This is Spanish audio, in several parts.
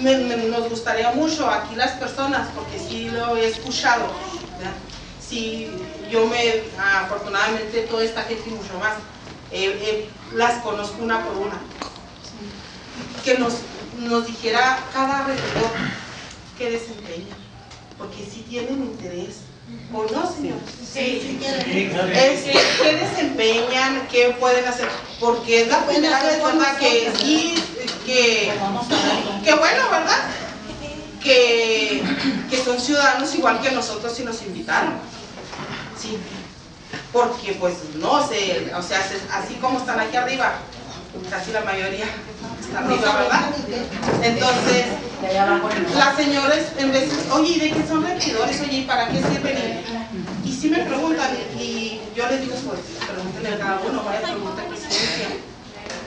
me- me- nos gustaría mucho aquí las personas, porque sí lo he escuchado, ¿verdad? sí, yo me, afortunadamente toda esta gente y mucho más, eh, eh, las conozco una por una. Que nos, nos dijera cada regidor qué desempeña, porque sí tienen interés, ¿o no, señor? Sí, sí. Es, ¿Qué desempeñan? ¿Qué pueden hacer? Porque es la primera vez. Que sí, que, que bueno, ¿verdad? Que, que son ciudadanos igual que nosotros y nos invitaron. Sí. Porque pues no sé, o sea, se- así como están aquí arriba, casi la mayoría está arriba, ¿verdad? Entonces, las señoras en vez, oye, ¿y de qué son regidores? Oye, ¿y para qué sirven? Y, y sí me preguntan, y yo les digo, pues, pregúntenle a cada uno, vaya pregunta presidencia.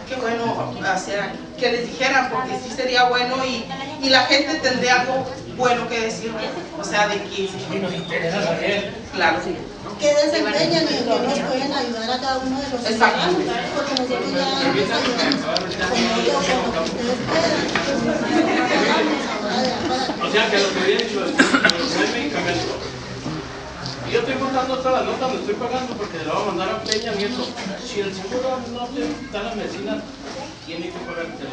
Qué bueno hacer que les dijeran, porque sí sería bueno y, y la gente tendría algo bueno que decir, o sea, de que, nos interesa saber. claro, sí. que desempeñan y que nos pueden ayudar a cada uno de los Exacto. porque nosotros ya con lo que ustedes puedan. O sea que lo que había dicho es que no hay medicamento. Y yo estoy contando todas las notas, me estoy pagando porque le voy a mandar a Peña Nieto. Si el seguro no te da la medicina, tiene que pagártela.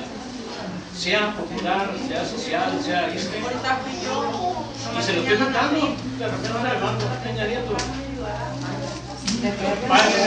Sea popular, sea social, sea yo. Y se lo estoy mandando. De repente no le mando a Peña Nieto. Págueme.